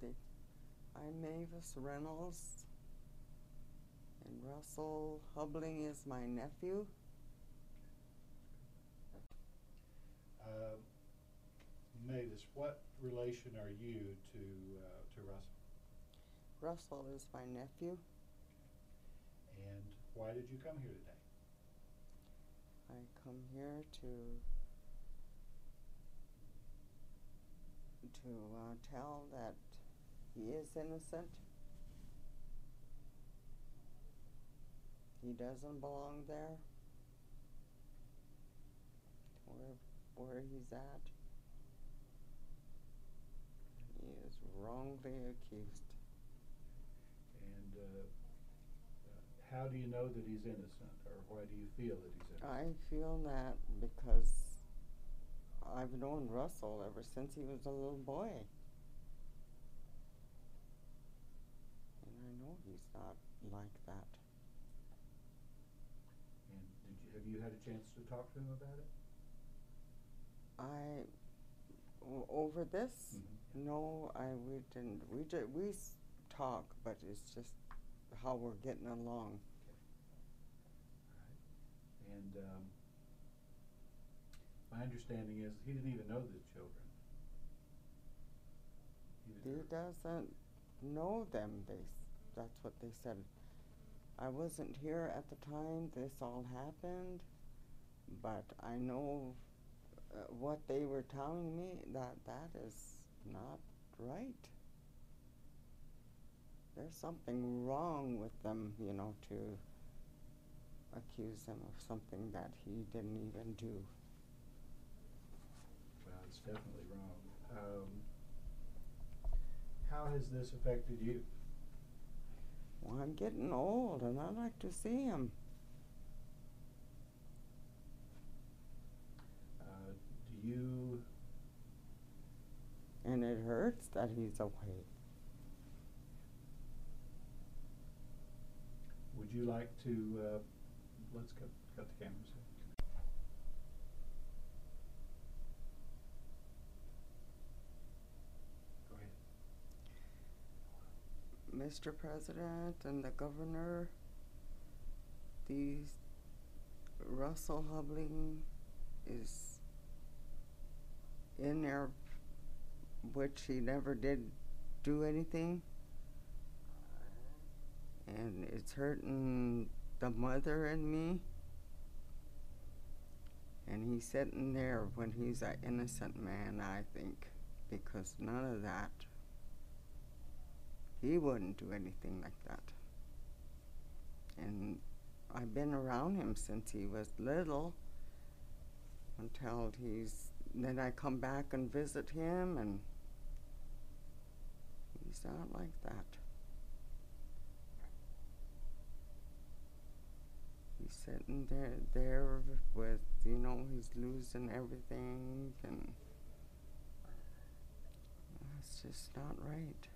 I'm Mavis Reynolds, and Russell Hubling is my nephew. Uh, Mavis, what relation are you to, uh, to Russell? Russell is my nephew. And why did you come here today? I come here to to uh, tell that he is innocent. He doesn't belong there. Where where he's at. He is wrongly accused. And uh, uh, how do you know that he's innocent, or why do you feel that he's innocent? I feel that because I've known Russell ever since he was a little boy. And He's not like that. And did you, have you had a chance to talk to him about it? I, o- over this, Mhm. no, I, we didn't, we ju- we s- talk, but it's just how we're getting along. All right. And um, my understanding is he didn't even know the children. He didn't- doesn't know them, they, that's what they said. I wasn't here at the time this all happened, but I know uh, what they were telling me, that that is not right. There's something wrong with them, you know, to accuse him of something that he didn't even do. Well, it's definitely wrong. Um, how has this affected you? Well, I'm getting old and I'd like to see him. Uh, do you And it hurts that he's away. would you like to uh, let's cut cut the cameras. Go Mr. President and the governor, these Russell Hubling is in there, which he never did do anything. And it's hurting the mother and me. And he's sitting there when he's an innocent man, I think, because none of that he wouldn't do anything like that. And I've been around him since he was little until he's then I come back and visit him and he's not like that. He's sitting there there with you know, he's losing everything and that's just not right.